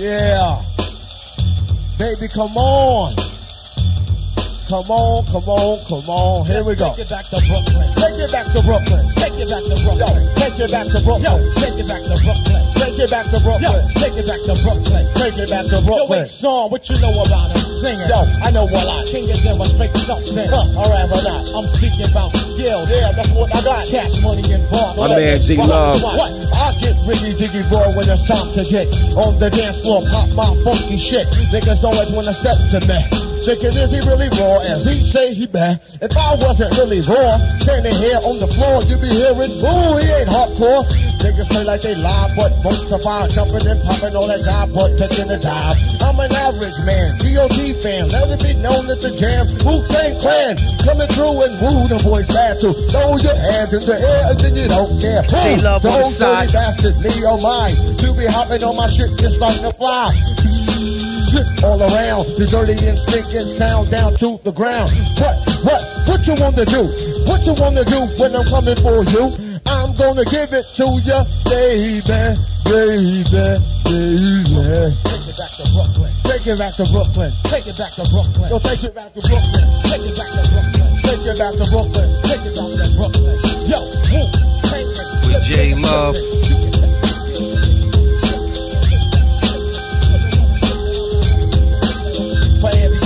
Yeah. Baby, come on. Come on, come on, come on. Here we go. Take it back to Brooklyn. Take it back to Brooklyn. Take it back to Brooklyn. Yo, it back to Brooklyn. Yo, take it back to Brooklyn. Take it back to Brooklyn. Yo, take it back to Brooklyn. Take it back to Yo, wait, Sean, what you know about him singing? Yo, I know what I Can you demonstrate something? Huh, all right, but not. I'm speaking about skills. Yeah, that's what I got. Cash money involved. My man G Love. What? I get riggy diggy boy when it's time to get on the dance floor, pop my funky shit. Niggas always wanna step to me. Thinking is he really raw as he say he bad. If I wasn't really raw, standing here on the floor, you'd be hearing, ooh, he ain't hardcore. Niggas play like they lie, but most survive jumping and popping all that job, but taking the dive. I'm an average man, G.O.D. fan, let it be known that the jam, Wu Tang Clan, coming through and woo, the boys bad too. Throw your hands in the air and then you don't care. J-Love the on the side. bastard, me or mine, to be hopping on my shit just like a fly. All around, the dirty and stinking sound down to the ground. What, what, what you wanna do? What you wanna do when I'm coming for you? I'm gonna give it to ya, baby, baby, baby. Take it back to Brooklyn. Take it back to Brooklyn. Take it back to Brooklyn. Yo, take it back to Brooklyn. Take it back to Brooklyn. Take it back to Brooklyn. Take it back to Brooklyn. Yo, Tang With J Love.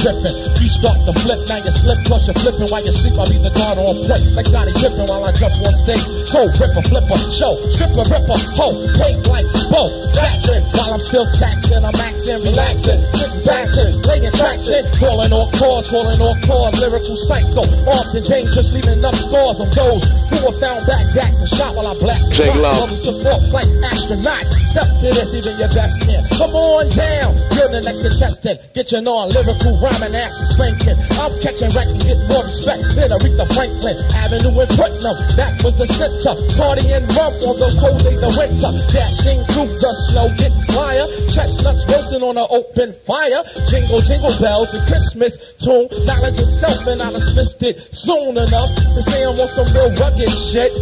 Tripping. You start to flip, now you slip, cause you're flipping while you sleep. I'll be the guard on play. Like Scottie Pippen while I jump on stage. Go, ripper, flipper, show, stripper, ripper, ho, pay like I'm still taxing, I'm maxing, relaxing, sitting backing, laying tracks in, calling all cause, calling all cause, lyrical psycho, often dangerous, leaving up scores of those who were found back, back and shot while I black. Jay Love. Others took off like astronauts. Step to this, even your best man. Come on down, you're the next contestant. Get your non lyrical rhyming ass is spanking. I'm catching wreck and get more respect than Aretha Franklin. Avenue and Putnam, that was the center. Party and rump on those cold days of winter. Dashing through the snow, get on an open fire. Jingle, jingle bells, the Christmas tune. Knowledge yourself and I dismissed it soon enough to say I want some real rugged shit.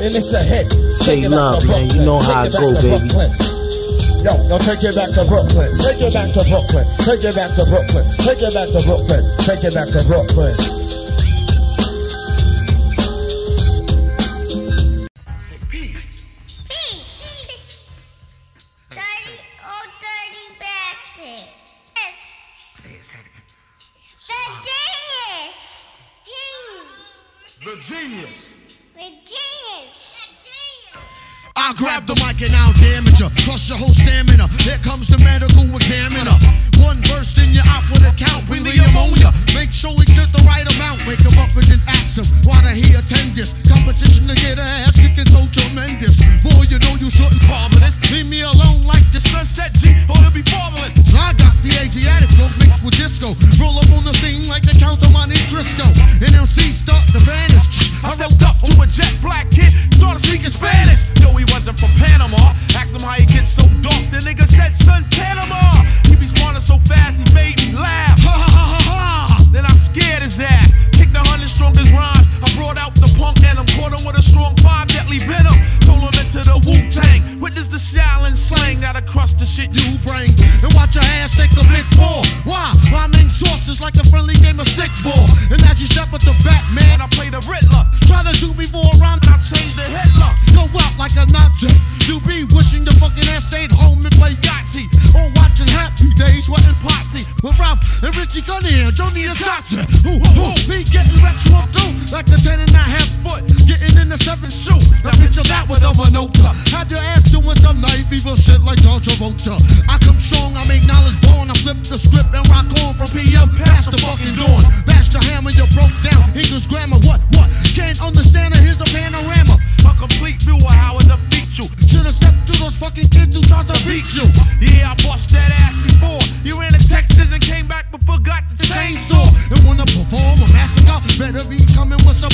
And it's a hit. Back Love, man. You know how it go, baby. Brooklyn. Yo, yo, take it back to Brooklyn. Take it back to Brooklyn. Take it back to Brooklyn. Take it back to Brooklyn. Take it back to Brooklyn. The genius. The genius. The genius. I grab the mic and I'll damage her. Crush your whole stamina. Here comes the medical examiner. One burst in your out with a count. Bring the ammonia. Make sure is like a friendly game of stickball. And as you step with the Batman, I play the Riddler. Try to do me for a rhyme, I change the Hitler. Go out like a Nazi. You be wishing the fucking ass stayed home and play Yahtzee. Or watching Happy Days, sweating posse. With Ralph and Richie Cunningham, Johnny and Johnson. Fucking kids who tried to beat you. Yeah, I bust that ass before. You ran to Texas and came back but forgot the chainsaw. And wanna perform a massacre? Better be coming with some